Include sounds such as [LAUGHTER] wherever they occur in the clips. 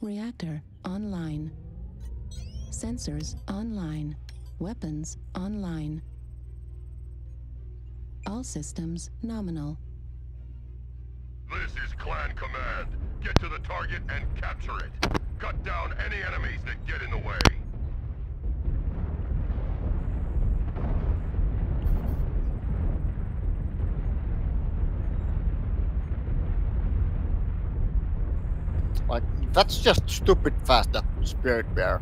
Reactor online. Sensors online. Weapons online. All systems nominal. This is Clan Command. Get to the target and capture it. Cut down any enemies that get in the way. Like, that's just stupid fast, that Spirit Bear.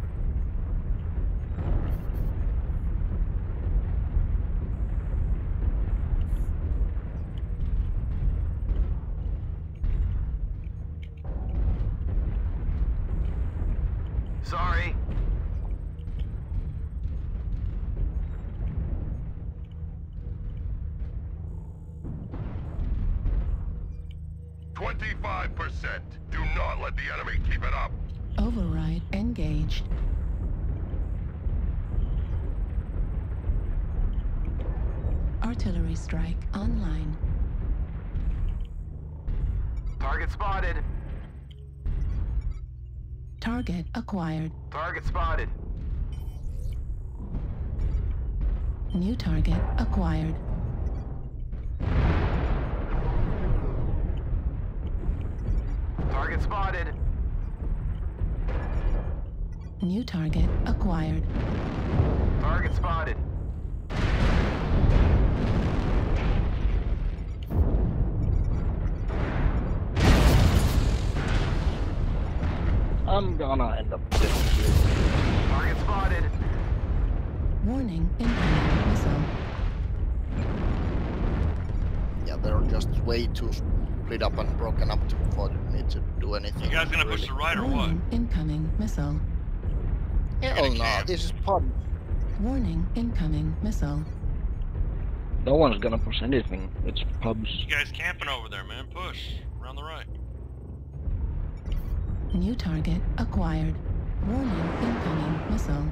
25%. Do not let the enemy keep it up. Override engaged. Artillery strike online. Target spotted. Target acquired. Target spotted. New target acquired. Spotted. New target acquired. Target spotted. I'm gonna end up getting Target spotted. Warning incoming missile. Yeah, they're just way too split up and broken up to, for me to do anything. You guys gonna push the right or what? Warning incoming missile. Hell no, this is pod. Warning incoming missile. No one's gonna push anything. It's pubs. You guys camping over there, man. Push. Around the right. New target acquired. Warning incoming missile.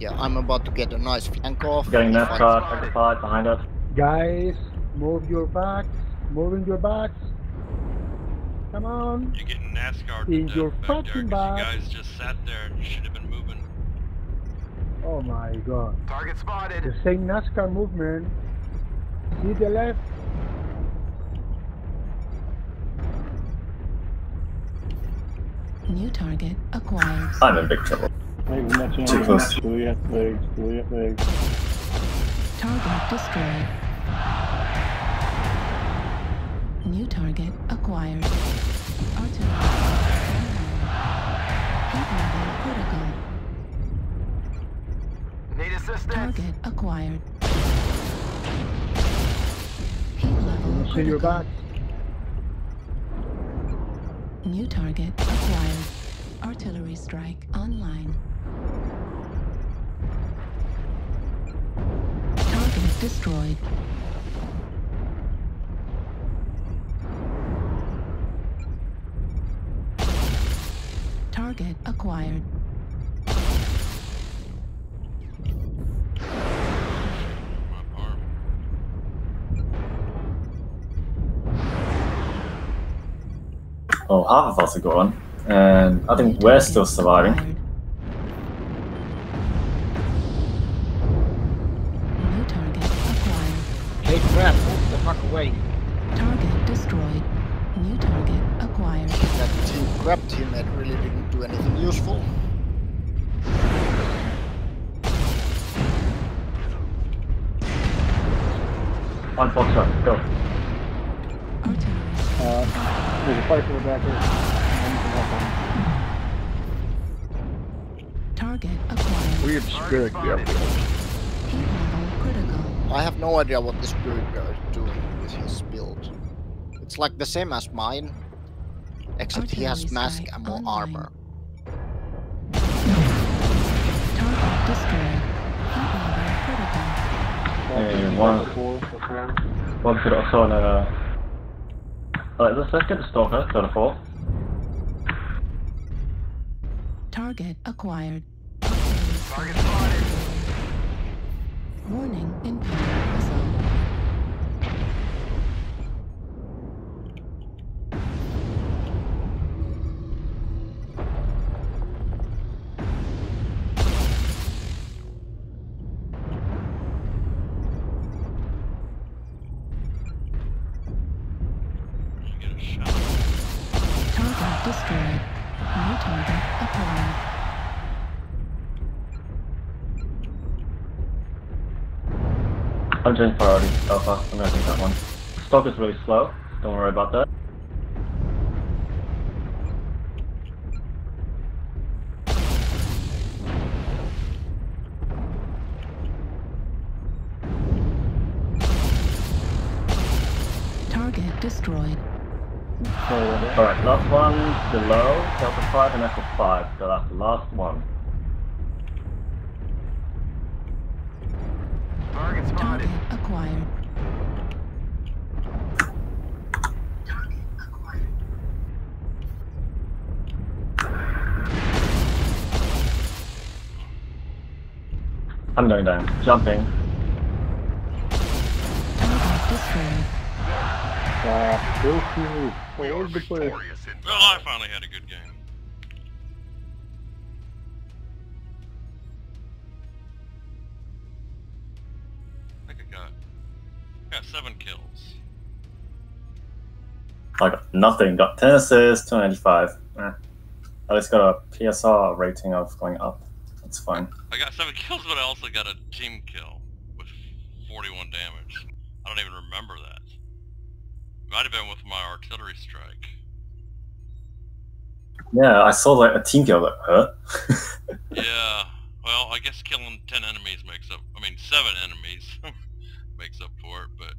Yeah, I'm about to get a nice flank off. Getting if that I- car, sector five behind us. Guys, move your backs. Moving your backs. Come on. You're getting NASCAR In to your death back there back. you guys just sat there and you should have been moving. Oh my god. Target spotted. The same NASCAR movement. See the left? New target acquired. I'm in big trouble. Too close. Juliet legs, Juliet legs. Target destroyed. New target acquired. Artillery. Heat level critical. Need assistance. Target acquired. Heat level See your critical. New target acquired. Artillery strike online. Destroyed. Target acquired. Oh, half of us are gone. And I think we're still surviving. Fuck away. Target destroyed. New target acquired. That team grab teammate really didn't do anything useful. One Foxtrot, go. Artillery Uh, there's a fight for the back here. target acquired. We Target spirit bear. I have no idea what spirit bear is doing with his build. It's like the same as mine, except he has MASC and more armor. Target destroyed. Heat level critical. Hey, one, one could also on uh Alright, let's, let's get the stalker, to the four. Target acquired. Target spotted. Warning incoming destroyed. New target acquired. I'm doing priority Alpha. I'm gonna take that one. Stock is really slow. Don't worry about that. Target destroyed. Alright, last one below Delta 5 and Echo 5. So that's the last one. Target spotted. Target acquired. I'm going down. Jumping. Target destroyed. Ah, filthy. We are All the victorious Well, I finally had a good game. I think I got, got seven kills. I got nothing. Got 10 assists, 295. Eh. At least got a PSR rating of going up. That's fine. I got seven [LAUGHS] kills, but I also got a team kill with 41 damage. I don't even remember that. Might have been with my artillery strike. Yeah, I saw like a team kill. Huh? [LAUGHS] Yeah. Well, I guess killing 10 enemies makes up. I mean, seven enemies [LAUGHS] makes up for it, but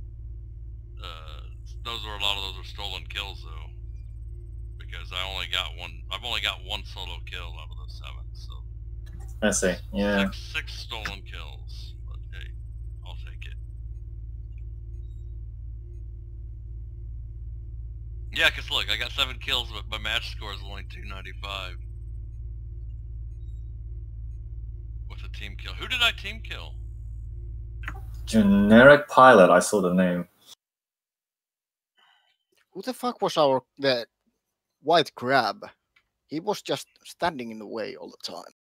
uh, those are a lot of those are stolen kills though, because I only got one. I've only got one solo kill out of those seven, so I see. Yeah. six, six stolen kills. Yeah, cause look, I got seven kills, but my match score is only 295. With a team kill. Who did I team kill? Generic pilot. I saw the name. Who the fuck was our the white crab? He was just standing in the way all the time.